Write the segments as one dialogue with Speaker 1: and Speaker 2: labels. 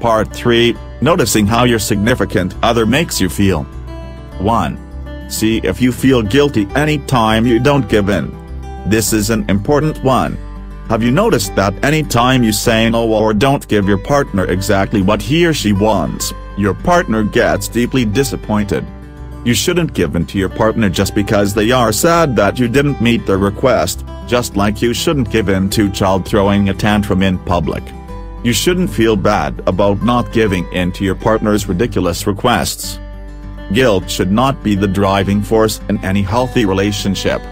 Speaker 1: Part 3, Noticing how your significant other makes you feel. 1. See if you feel guilty anytime you don't give in. This is an important one. Have you noticed that anytime you say no or don't give your partner exactly what he or she wants, your partner gets deeply disappointed? You shouldn't give in to your partner just because they are sad that you didn't meet their request, just like you shouldn't give in to child throwing a tantrum in public. You shouldn't feel bad about not giving in to your partner's ridiculous requests. Guilt should not be the driving force in any healthy relationship.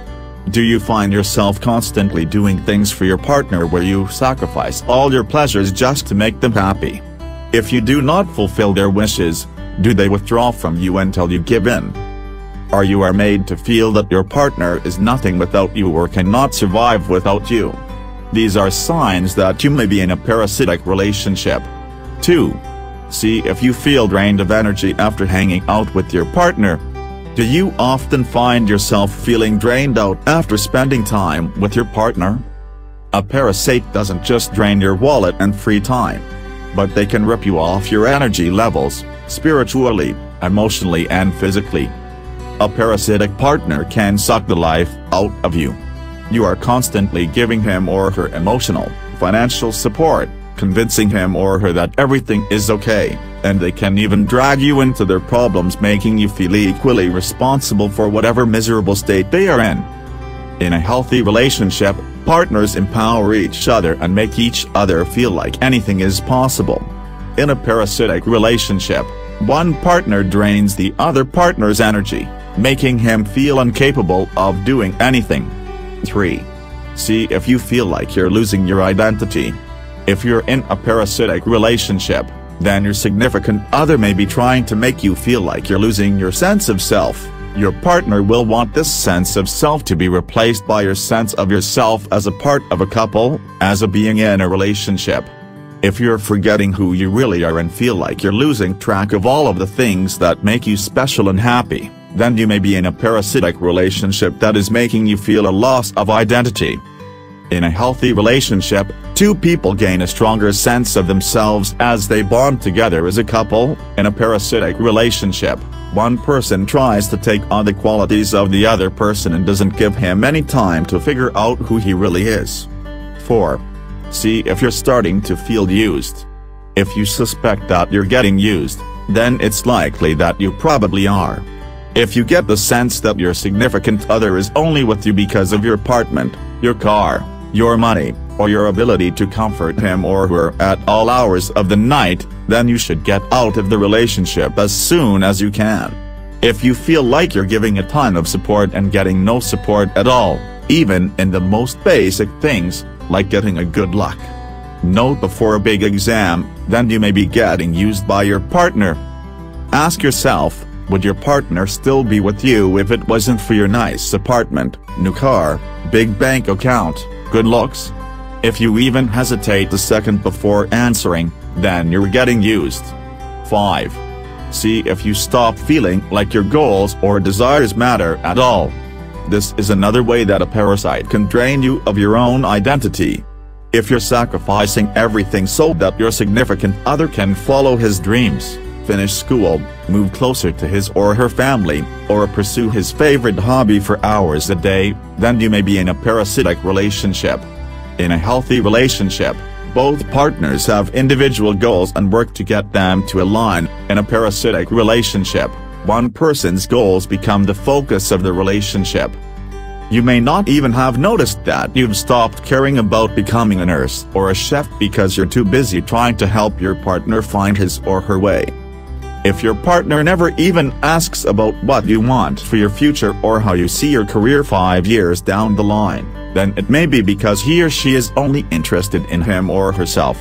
Speaker 1: Do you find yourself constantly doing things for your partner where you sacrifice all your pleasures just to make them happy? If you do not fulfill their wishes, do they withdraw from you until you give in? Or you are made to feel that your partner is nothing without you or cannot survive without you? These are signs that you may be in a parasitic relationship. 2. See if you feel drained of energy after hanging out with your partner. Do you often find yourself feeling drained out after spending time with your partner? A parasite doesn't just drain your wallet and free time. But they can rip you off your energy levels, spiritually, emotionally and physically. A parasitic partner can suck the life out of you. You are constantly giving him or her emotional, financial support, convincing him or her that everything is okay, and they can even drag you into their problems making you feel equally responsible for whatever miserable state they are in. In a healthy relationship, partners empower each other and make each other feel like anything is possible. In a parasitic relationship, one partner drains the other partner's energy, making him feel incapable of doing anything. 3. See if you feel like you're losing your identity. If you're in a parasitic relationship, then your significant other may be trying to make you feel like you're losing your sense of self. Your partner will want this sense of self to be replaced by your sense of yourself as a part of a couple, as a being in a relationship. If you're forgetting who you really are and feel like you're losing track of all of the things that make you special and happy, then you may be in a parasitic relationship that is making you feel a loss of identity. In a healthy relationship, two people gain a stronger sense of themselves as they bond together as a couple. In a parasitic relationship, one person tries to take on the qualities of the other person and doesn't give him any time to figure out who he really is. 4. See if you're starting to feel used. If you suspect that you're getting used, then it's likely that you probably are. If you get the sense that your significant other is only with you because of your apartment, your car, your money, or your ability to comfort him or her at all hours of the night, then you should get out of the relationship as soon as you can. If you feel like you're giving a ton of support and getting no support at all, even in the most basic things, like getting a good luck note before a big exam, then you may be getting used by your partner. Ask yourself, would your partner still be with you if it wasn't for your nice apartment, new car, big bank account, good looks? If you even hesitate a second before answering, then you're getting used. 5. See if you stop feeling like your goals or desires matter at all. This is another way that a parasite can drain you of your own identity. If you're sacrificing everything so that your significant other can follow his dreams, finish school, move closer to his or her family, or pursue his favorite hobby for hours a day, then you may be in a parasitic relationship. In a healthy relationship, both partners have individual goals and work to get them to align. In a parasitic relationship, one person's goals become the focus of the relationship. You may not even have noticed that you've stopped caring about becoming a nurse or a chef because you're too busy trying to help your partner find his or her way. If your partner never even asks about what you want for your future or how you see your career five years down the line, then it may be because he or she is only interested in him or herself.